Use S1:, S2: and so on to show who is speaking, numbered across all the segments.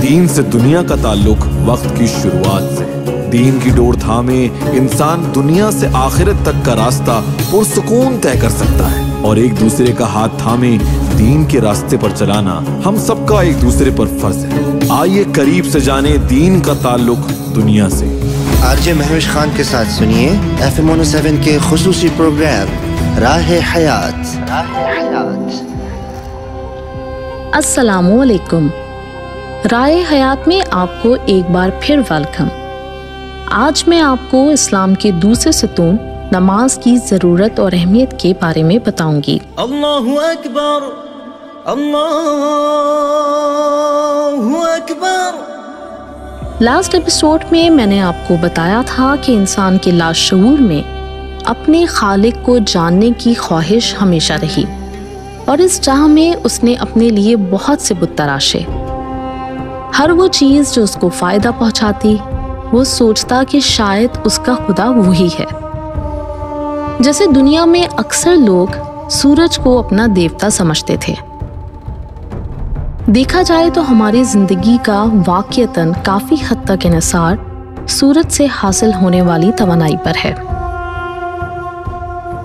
S1: दीन से दुनिया का ताल्लुक वक्त की शुरुआत से। दीन की डोर थामे इंसान दुनिया से आखिरत तक का रास्ता पुरसकून तय कर सकता है। और एक दूसरे का हाथ थामे दीन के रास्ते पर चलाना हम सबका एक दूसरे पर फ़र्ज़ है। आइए करीब से जाने दीन का ताल्लुक दुनिया से।
S2: आरजे महविश खान के साथ सुनिए एफ़ एम सेवन के खसूसी प्रोग्राम राह हयात राह हयात
S3: असलकुम राय हयात में आपको एक बार फिर वेलकम आज मैं आपको इस्लाम के दूसरे सतून नमाज़ की ज़रूरत और अहमियत के बारे में बताऊँगी।
S4: अकबर अकबर।
S3: लास्ट एपिसोड में मैंने आपको बताया था कि इंसान के लाशूर में अपने खालिक को जानने की ख्वाहिश हमेशा रही। और इस चाह में उसने अपने लिए बहुत से बुत तराशे हर वो चीज़ जो उसको फ़ायदा पहुंचाती, वो सोचता कि शायद उसका खुदा वही है। जैसे दुनिया में अक्सर लोग सूरज को अपना देवता समझते थे। देखा जाए तो हमारी ज़िंदगी का वाक्यतन काफ़ी हद तक इनसार सूरज से हासिल होने वाली तवानाई पर है।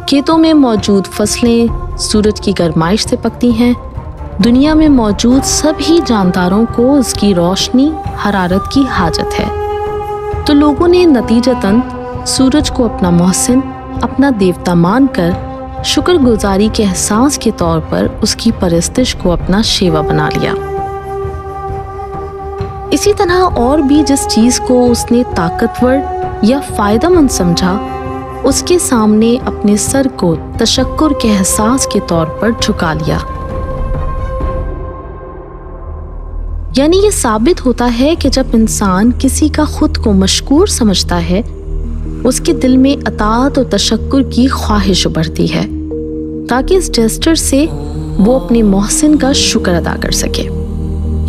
S3: खेतों में मौजूद फ़सलें सूरज की गर्माइश से पकती हैं। दुनिया में मौजूद सभी जानदारों को उसकी रोशनी, हरारत की हाजत है। तो लोगों ने नतीजतन सूरज को अपना मोहसिन, अपना देवता मानकर शुक्रगुजारी के एहसास के तौर पर उसकी परिस्तिश को अपना शेवा बना लिया। इसी तरह और भी जिस चीज़ को उसने ताकतवर या फ़ायदेमंद समझा उसके सामने अपने सर को तशक्कुर के एहसास के तौर पर झुका लिया। यानी ये साबित होता है कि जब इंसान किसी का खुद को मशकूर समझता है, उसके दिल में अतात और तशक्र की ख्वाहिश उभरती है, ताकि इस जेस्टर से वो अपने मोहसिन का शुक्र अदा कर सके।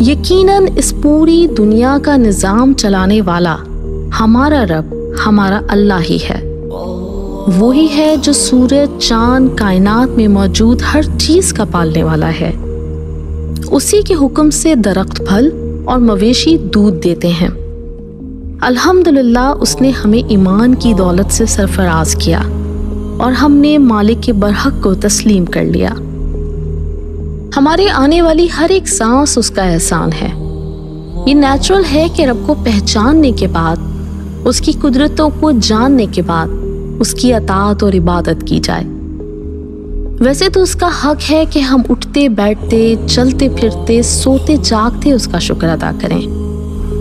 S3: यकीनन इस पूरी दुनिया का निज़ाम चलाने वाला हमारा रब, हमारा अल्लाह ही है। वही है जो सूरज, चाँद, कायनात में मौजूद हर चीज़ का पालने वाला है। उसी के हुक्म से दरख्त फल और मवेशी दूध देते हैं। अल्हम्दुलिल्लाह, उसने हमें ईमान की दौलत से सरफराज किया और हमने मालिक के बरहक को तस्लीम कर लिया। हमारे आने वाली हर एक सांस उसका एहसान है। ये नेचुरल है कि रब को पहचानने के बाद, उसकी कुदरतों को जानने के बाद उसकी अतात और इबादत की जाए। वैसे तो उसका हक है कि हम उठते, बैठते, चलते, फिरते, सोते, जागते उसका शुक्र अदा करें।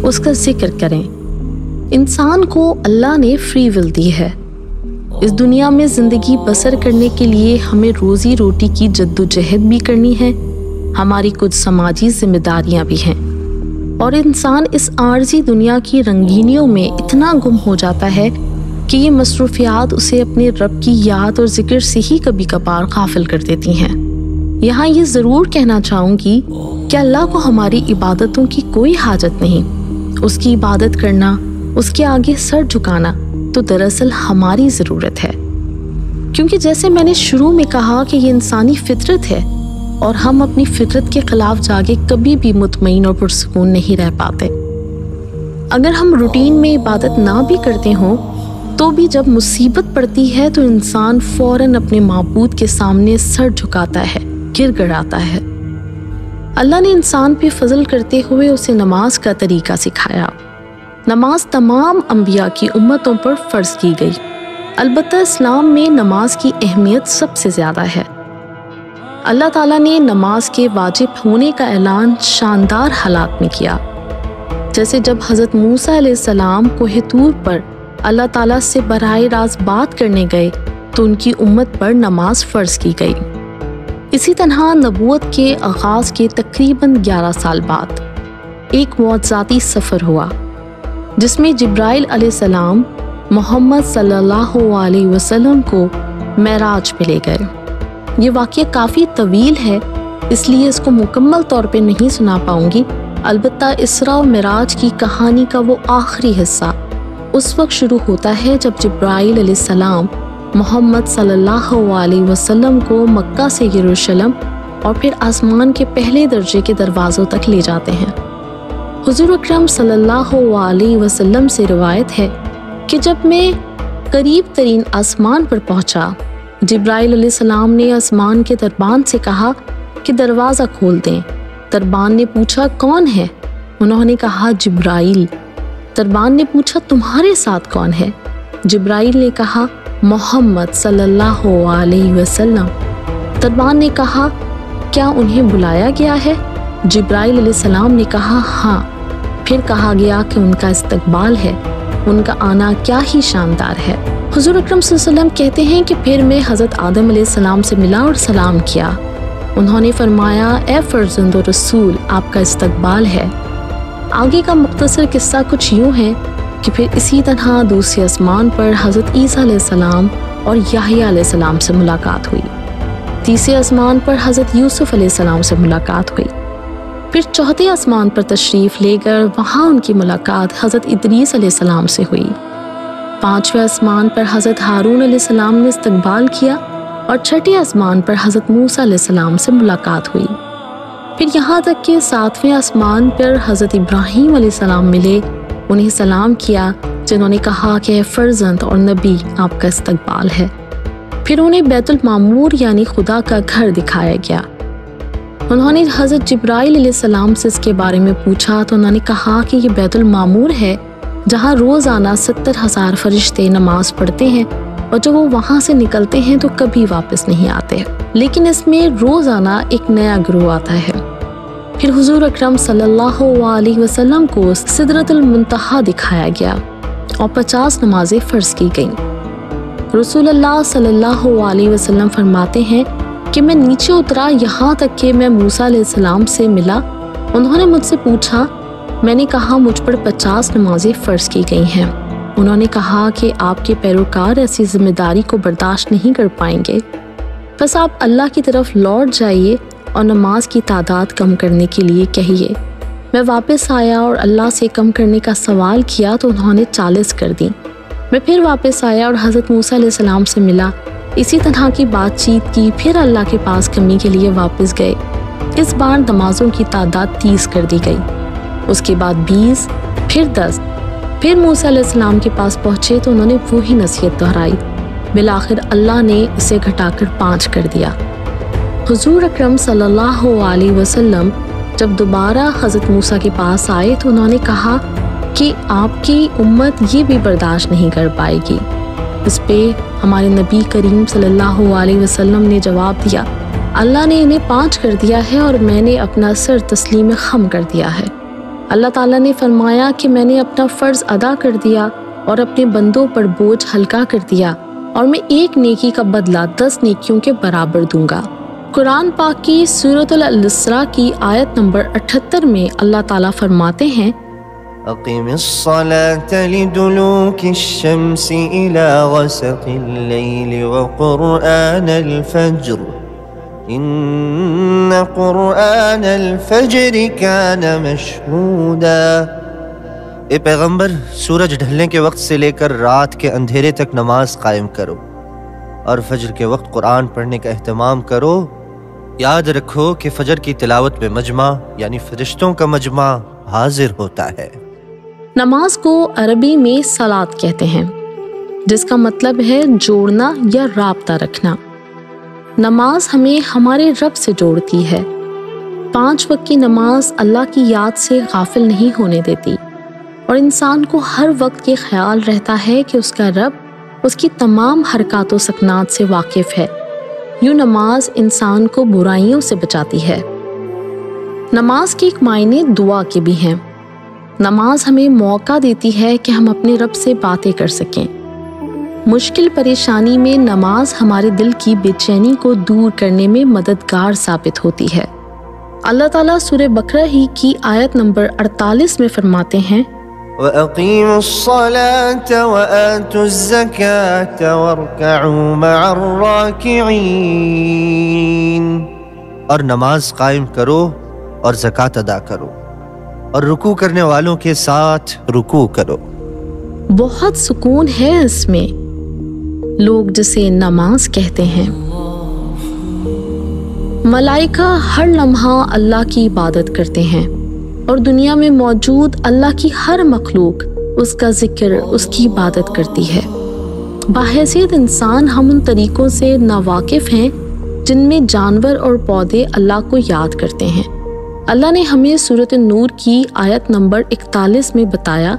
S3: उसका ज़िक्र करें। इंसान को अल्लाह ने फ्री विल दी है। इस दुनिया में ज़िंदगी बसर करने के लिए हमें रोज़ी रोटी की जद्दोजहद भी करनी है। हमारी कुछ समाजी जिम्मेदारियाँ भी हैं। और इंसान इस आर्जी दुनिया की रंगीनियों में इतना गुम हो जाता है कि ये मसरूफियात उसे अपने रब की याद और ज़िक्र से ही कभी कभार काफिल कर देती हैं। यहाँ ये ज़रूर कहना चाहूँगी कि अल्लाह को हमारी इबादतों की कोई हाजत नहीं। उसकी इबादत करना, उसके आगे सर झुकाना तो दरअसल हमारी ज़रूरत है। क्योंकि जैसे मैंने शुरू में कहा कि ये इंसानी फितरत है और हम अपनी फितरत के खिलाफ जागे कभी भी मुतमिन और पुरसकून नहीं रह पाते। अगर हम रूटीन में इबादत ना भी करते हों तो भी जब मुसीबत पड़ती है तो इंसान फ़ौरन अपने मबूद के सामने सर झुकाता है गिर गड़ाता है। अल्लाह ने इंसान पे फजल करते हुए उसे नमाज़ का तरीका सिखाया। नमाज़ तमाम अम्बिया की उम्मतों पर फ़र्ज़ की गई। अलबत् इस्लाम में नमाज़ की अहमियत सबसे ज़्यादा है। अल्लाह ताला ने नमाज़ के वाजिब होने का ऐलान शानदार हालात में किया। जैसे जब हज़रत मूसा सलाम को हितूर पर अल्लाह ताला से बरह राज बात करने गए तो उनकी उम्मत पर नमाज़ फ़र्ज़ की गई। इसी तरह नबूत के आगाज़ के तकरीबन 11 साल बाद एक मौजाती सफ़र हुआ, जिसमें जब्राइल सलाम मोहम्मद सल्लल्लाहु अलैहि वसल्लम को महराज पे ले गए। ये वाक्य काफ़ी तवील है, इसलिए इसको मुकम्मल तौर पे नहीं सुना पाऊँगी। अलबत्ता इसरा मराज की कहानी का वो आखिरी हिस्सा उस वक्त शुरू होता है जब जब्राइल सलाम मोहम्मद सल्लल्लाहु अलैहि वसल्लम को मक्का से यरूशलेम और फिर आसमान के पहले दर्जे के दरवाज़ों तक ले जाते हैं। हुजूर अकरम सल्लल्लाहु अलैहि वसल्लम से रिवायत है कि जब मैं करीब तरीन आसमान पर पहुँचा, जिब्राइल सलाम ने आसमान के दरबान से कहा कि दरवाज़ा खोल दें। दरबान ने पूछा, कौन है? उन्होंने कहा, जिब्राइल। दरबान ने पूछा, तुम्हारे साथ कौन है? जिब्राइल ने कहा, मोहम्मद सल्लल्लाहु अलैहि वसल्लम। दरबान ने कहा, क्या उन्हें बुलाया गया है? जिब्राइल सलाम ने कहा हाँ। फिर कहा गया कि उनका इस्तकबाल है। उनका आना क्या ही शानदार है। हुजूर अकरम वसल्लम कहते हैं कि फिर मैं हज़रत आदम सलाम से मिला और सलाम किया। उन्होंने फरमाया, ए फर्जंद रसूल, आपका इस्तकबाल है। आगे का मुख्तसर किस्सा कुछ यूँ है कि फिर इसी तरह दूसरे आसमान पर हज़रत ईसा सलाम और याहिया सलाम से मुलाकात हुई। तीसरे आसमान पर हज़रत यूसुफ सलाम से मुलाकात हुई। फिर चौथे आसमान पर तशरीफ़ लेकर वहाँ उनकी मुलाकात हज़रत इदरीस सलाम से हुई। पाँचवें आसमान पर हज़रत हारून सलाम ने इस्तकबाल किया और छठे आसमान पर हज़रत मूसा सलाम से मुलाकात हुई। फिर यहाँ तक कि सातवें आसमान पर हज़रत इब्राहिम सलाम मिले। उन्हें सलाम किया, जिन्होंने कहा कि फ़र्जंद और नबी आपका इस्तकबाल है। फिर उन्हें बैतुल मामूर यानी खुदा का घर दिखाया गया। उन्होंने हज़रत जब्राइल सलाम से इसके बारे में पूछा तो उन्होंने कहा कि ये बैतुल मामूर है, जहाँ रोज़ाना सत्तर हज़ार फरिश्ते नमाज़ पढ़ते हैं और जब वो वहाँ से निकलते हैं तो कभी वापस नहीं आते। लेकिन इसमें रोज़ाना एक नया ग्रोह आता है। फिर हुजूर अकरम सल्लल्लाहु अलैहि वसल्लम को सिदरतुल मुंतहा दिखाया गया और पचास नमाजें फ़र्ज़ की गईं। रसूलुल्लाह सल्लल्लाहु अलैहि वसल्लम फरमाते हैं कि मैं नीचे उतरा, यहाँ तक कि मैं मूसा सलाम से मिला। उन्होंने मुझसे पूछा, मैंने कहा, मुझ पर पचास नमाजें फ़र्ज़ की गई हैं। उन्होंने कहा कि आपके पैरोकार ऐसी ज़िम्मेदारी को बर्दाश्त नहीं कर पाएँगे। बस आप अल्लाह की तरफ़ लौट जाइए और नमाज़ की तादाद कम करने के लिए कहिए। मैं वापस आया और अल्लाह से कम करने का सवाल किया तो उन्होंने चालीस कर दी। मैं फिर वापस आया और हज़रत मूसा सलाम से मिला। इसी तरह की बातचीत की, फिर अल्लाह के पास कमी के लिए वापस गए। इस बार नमाजों की तादाद तीस कर दी गई। उसके बाद बीस, फिर दस। फिर मूसा सलाम के पास पहुँचे तो उन्होंने वही नसीहत दोहराई। बिलाखिर अल्लाह ने इसे घटाकर पाँच कर दिया। हुजूर अकरम वसल्लम जब दोबारा हज़रत मूसा के पास आए तो उन्होंने कहा कि आपकी उम्मत ये भी बर्दाश्त नहीं कर पाएगी। इस पे हमारे नबी करीम सल्लल्लाहु अलैहि वसल्लम ने जवाब दिया, अल्लाह ने इन्हें पाँच कर दिया है और मैंने अपना सर तस्लीम खम कर दिया है। अल्लाह ताला ने फरमाया कि मैंने अपना फ़र्ज़ अदा कर दिया और अपने बंदों पर बोझ हल्का कर दिया और मैं एक नेकी का बदला दस नेकियों के बराबर दूँगा। कुरान पाक की सूरतरा की आयत नंबर 78 में अल्लाह ताला फरमाते हैं
S2: पैगंबर, सूरज ढलने के वक्त से लेकर रात के अंधेरे तक नमाज़ कायम करो और फजर के वक्त कुरान पढ़ने का अहतमाम करो। याद रखो कि फजर की तिलावत में मजमा, यानी फरिश्तों का मजमा, हाजिर होता है।
S3: नमाज़ को अरबी में सलात कहते हैं, जिसका मतलब है जोड़ना या राबता रखना। नमाज़ हमें हमारे रब से जोड़ती है। पाँच वक्त की नमाज़ अल्लाह की याद से गाफिल नहीं होने देती, और इंसान को हर वक्त ये ख्याल रहता है कि उसका रब उसकी तमाम हरकत सकनात से वाकिफ है। यूँ नमाज़ इंसान को बुराइयों से बचाती है। नमाज़ के एक मायने दुआ के भी हैं। नमाज़ हमें मौका देती है कि हम अपने रब से बातें कर सकें। मुश्किल परेशानी में नमाज़ हमारे दिल की बेचैनी को दूर करने में मददगार साबित होती है। अल्लाह ताला सूर्य बकरा ही की आयत नंबर 48 में फरमाते हैं
S2: और नमाज़ कायम करो और जक़ात अदा करो और रुकू करने वालों के साथ रुकू करो
S3: बहुत सुकून है इसमें लोग जिसे नमाज़ कहते हैं मलाइका हर लम्हा अल्लाह की इबादत करते हैं और दुनिया में मौजूद अल्लाह की हर मखलूक, उसका ज़िक्र, उसकी इबादत करती है। बाहसीत इंसान हम उन तरीक़ों से नावाकिफ़ हैं, जिनमें जानवर और पौधे अल्लाह को याद करते हैं। अल्लाह ने हमें सूरत नूर की आयत नंबर 41 में बताया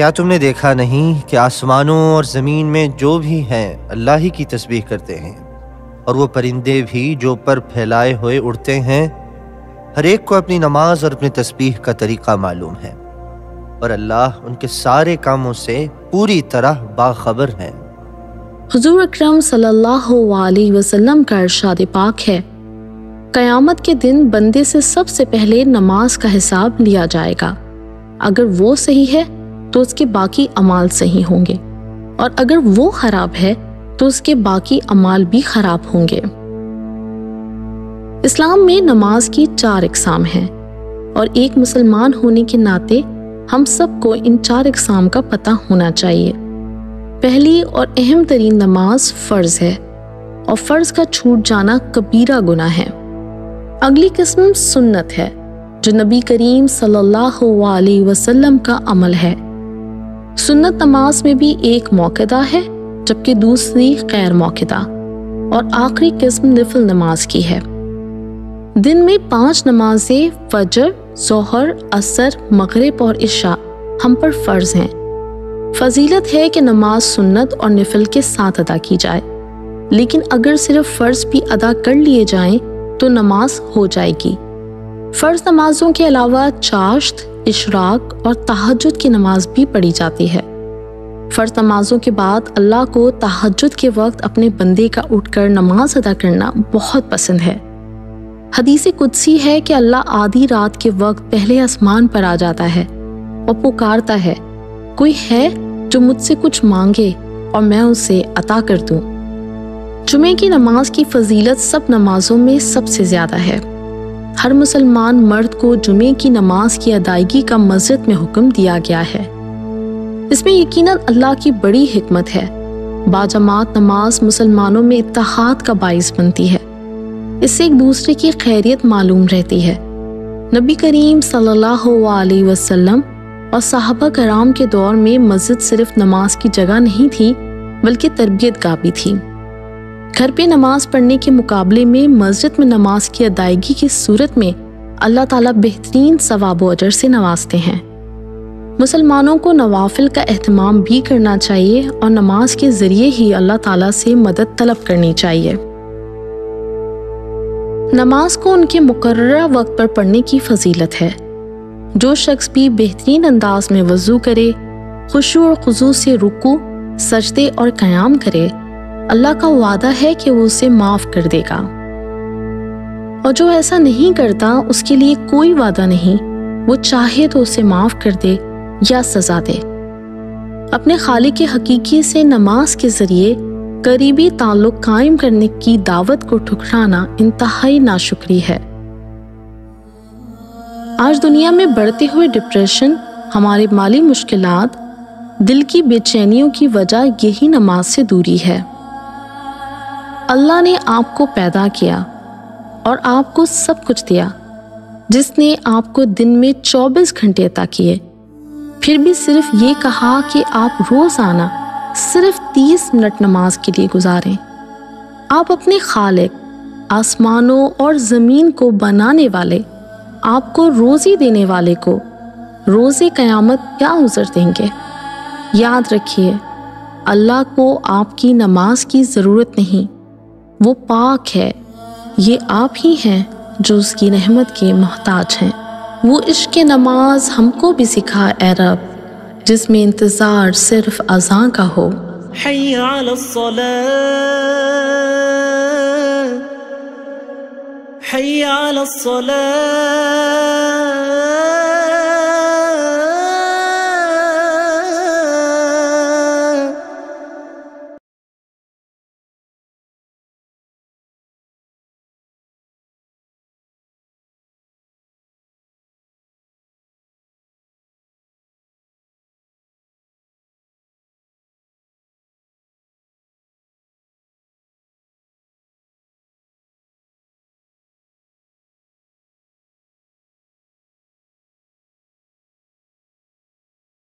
S2: क्या तुमने देखा नहीं कि आसमानों और ज़मीन में जो भी हैं, अल्लाह ही की तस्बीह करते हैं? और वो परिंदे भी जो पर फैलाए हुए उड़ते हैं, हर एक को अपनी नमाज़ और अपनी तस्बीह का तरीका मालूम है। और अल्लाह उनके सारे कामों से पूरी तरह बाखबर है।
S3: हुजूर अकरम वसल्लम का इरशाद पाक है। कयामत के दिन बंदे से सबसे पहले नमाज़ का हिसाब लिया जाएगा। अगर वो सही है तो उसके बाकी अमाल सही होंगे। और अगर वो खराब है तो उसके बाकी अमाल भी खराब होंगे। इस्लाम में नमाज़ की चार इकसाम हैं और एक मुसलमान होने के नाते हम सबको इन चार इकसाम का पता होना चाहिए। पहली और अहम तरीन नमाज़ फ़र्ज़ है और फ़र्ज़ का छूट जाना कबीरा गुना है। अगली किस्म सुन्नत है, जो नबी करीम सल्लल्लाहु अलैहि वसल्लम का अमल है। सुन्नत नमाज़ में भी एक मौकदा है, जबकि दूसरी गैर मौकदा, और आखिरी किस्म निफल नमाज़ की है। दिन में पाँच नमाजें, फजर, जोहर, असर, मगरिब और इशा हम पर फ़र्ज़ हैं। फजीलत है कि नमाज़ सुन्नत और निफिल के साथ अदा की जाए। लेकिन अगर सिर्फ़ फ़र्ज़ भी अदा कर लिए जाएँ तो नमाज़ हो जाएगी। फ़र्ज़ नमाजों के अलावा चाश्त इशराक और तहजद की नमाज़ भी पढ़ी जाती है। फ़र्ज़ नमाजों के बाद अल्लाह को तहजद के वक्त अपने बंदे का उठकर नमाज़ अदा करना बहुत पसंद है। हदीस कुदसी है कि अल्लाह आधी रात के वक्त पहले आसमान पर आ जाता है और पुकारता है, कोई है जो मुझसे कुछ मांगे और मैं उसे अता कर दूँ। जुमे की नमाज़ की फजीलत सब नमाजों में सबसे ज़्यादा है। हर मुसलमान मर्द को जुमे की नमाज़ की अदायगी का मस्जिद में हुक्म दिया गया है। इसमें यकीनन अल्लाह की बड़ी हिकमत है। बाजमात नमाज़ मुसलमानों में इत्तेहाद का बायस बनती है। इससे एक दूसरे की खैरियत मालूम रहती है। नबी करीम सल्लल्लाहु अलैहि वसल्लम और साहबा कराम के दौर में मस्जिद सिर्फ़ नमाज़ की जगह नहीं थी, बल्कि तरबियत गाह भी थी। घर पे नमाज़ पढ़ने के मुकाबले में मस्जिद में नमाज़ की अदायगी की सूरत में अल्लाह ताला बेहतरीन सवाब अजर से नवाजते हैं। मुसलमानों को नवाफिल का अहतमाम भी करना चाहिए और नमाज़ के ज़रिए ही अल्लाह ताला से मदद तलब करनी चाहिए। नमाज़ को उनके मुकर्रा वक्त पर पढ़ने की फजीलत है। जो शख्स भी बेहतरीन अंदाज में वज़ू करे, खुशू और खुजू से रुकू, सजदे और क़याम करे अल्लाह का वादा है कि वो उसे माफ़ कर देगा। और जो ऐसा नहीं करता, उसके लिए कोई वादा नहीं। वो चाहे तो उसे माफ़ कर दे या सज़ा दे। अपने खालिक के हकीकी से नमाज़ के ज़रिए करीबी ताल्लुक कायम करने की दावत को ठुकराना इंतहाई नाशुक्री है। आज दुनिया में बढ़ते हुए डिप्रेशन, हमारे माली मुश्किलात, दिल की बेचैनियों की वजह यही नमाज़ से दूरी है। अल्लाह ने आपको पैदा किया और आपको सब कुछ दिया, जिसने आपको दिन में 24 घंटे अता किए। फिर भी सिर्फ़ ये कहा कि आप रोज़ाना सिर्फ़ 30 मिनट नमाज़ के लिए गुजारें। आप अपने खालिक, आसमानों और ज़मीन को बनाने वाले, आपको रोज़ी देने वाले को रोज़े क़यामत क्या उजर देंगे? याद रखिए, अल्लाह को आपकी नमाज़ की ज़रूरत नहीं। वो पाक है। ये आप ही हैं जो उसकी रहमत के मोहताज हैं। वो इश्क नमाज़ हमको भी सिखा, ए रब, जिसमें इंतज़ार सिर्फ़ अजा का हो।